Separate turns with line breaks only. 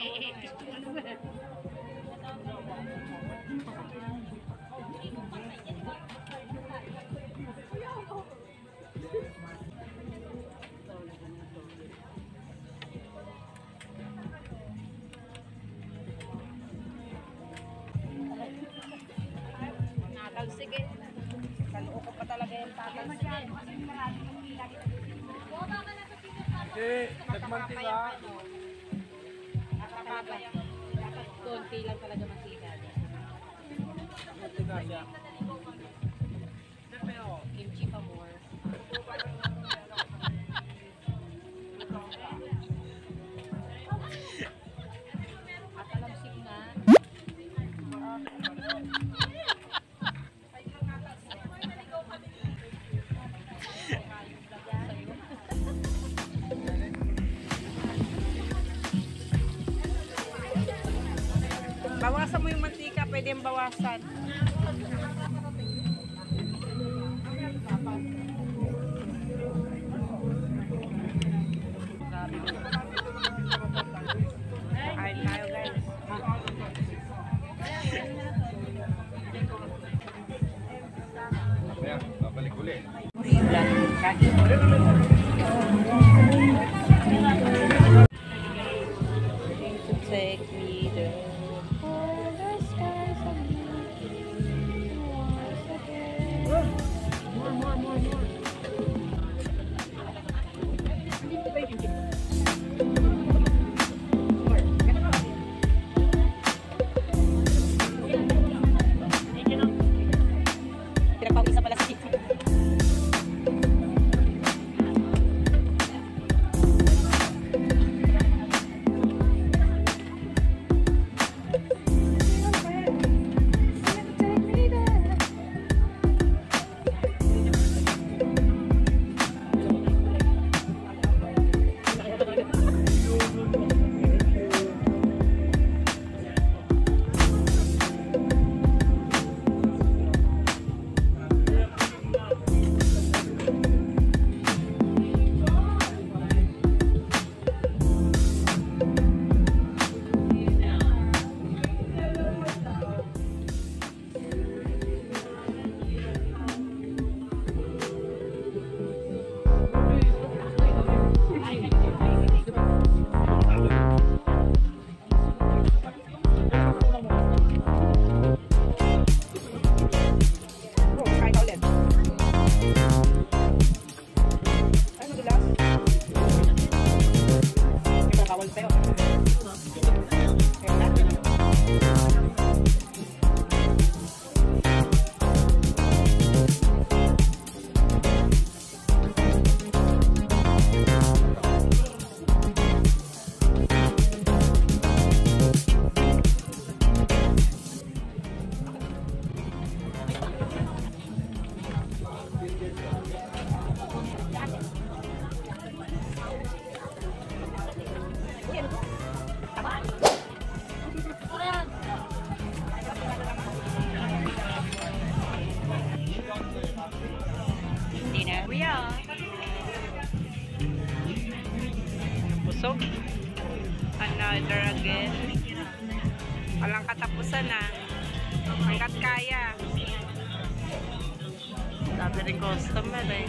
Sige. Kaluo ko pa talaga yung
nagmantika.
Dapat konti lang talaga mantika.
Mantika siya.
Bawasan mo yung mantika, pwede yung bawasan. Kain tayo guys.
Ayan, babalik ulit.
Busog. Another again. Walang katapusan na. Hanggat kaya. Sabi rin customer eh.